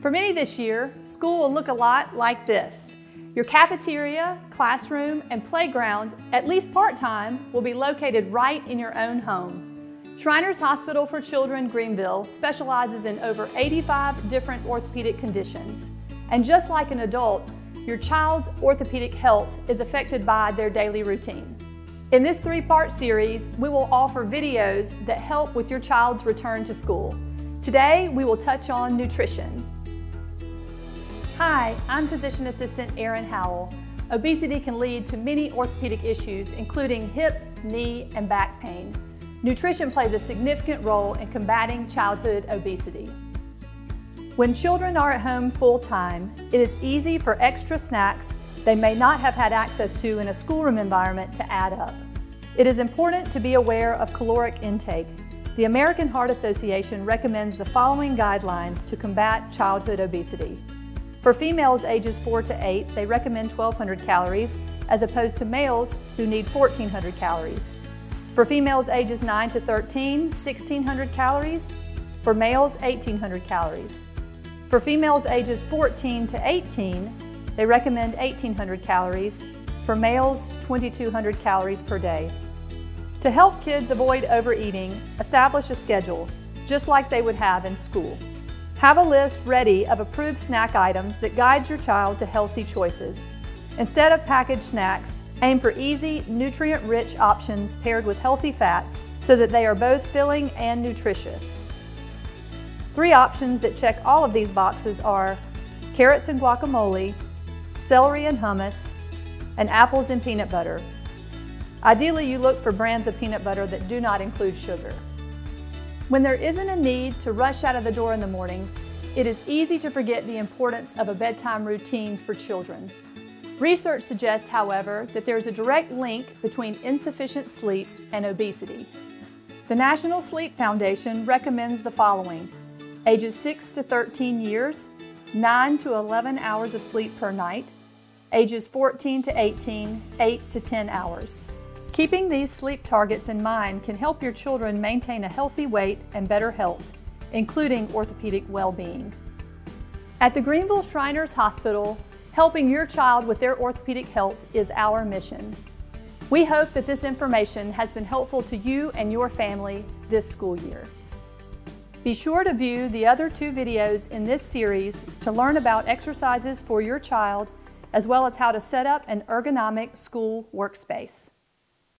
For many this year, school will look a lot like this. Your cafeteria, classroom, and playground, at least part-time, will be located right in your own home. Shriners Hospital for Children Greenville specializes in over 85 different orthopedic conditions. And just like an adult, your child's orthopedic health is affected by their daily routine. In this three-part series, we will offer videos that help with your child's return to school. Today, we will touch on nutrition. Hi, I'm Physician Assistant Erin Howell. Obesity can lead to many orthopedic issues, including hip, knee, and back pain. Nutrition plays a significant role in combating childhood obesity. When children are at home full-time, it is easy for extra snacks they may not have had access to in a schoolroom environment to add up. It is important to be aware of caloric intake. The American Heart Association recommends the following guidelines to combat childhood obesity. For females ages 4 to 8, they recommend 1,200 calories, as opposed to males who need 1,400 calories. For females ages 9 to 13, 1,600 calories. For males, 1,800 calories. For females ages 14 to 18, they recommend 1,800 calories. For males, 2,200 calories per day. To help kids avoid overeating, establish a schedule, just like they would have in school. Have a list ready of approved snack items that guides your child to healthy choices. Instead of packaged snacks, aim for easy, nutrient-rich options paired with healthy fats so that they are both filling and nutritious. Three options that check all of these boxes are carrots and guacamole, celery and hummus, and apples and peanut butter. Ideally, you look for brands of peanut butter that do not include sugar. When there isn't a need to rush out of the door in the morning, it is easy to forget the importance of a bedtime routine for children. Research suggests, however, that there is a direct link between insufficient sleep and obesity. The National Sleep Foundation recommends the following. Ages 6 to 13 years, 9 to 11 hours of sleep per night, ages 14 to 18, 8 to 10 hours. Keeping these sleep targets in mind can help your children maintain a healthy weight and better health, including orthopedic well-being. At the Greenville Shriners Hospital, helping your child with their orthopedic health is our mission. We hope that this information has been helpful to you and your family this school year. Be sure to view the other two videos in this series to learn about exercises for your child as well as how to set up an ergonomic school workspace.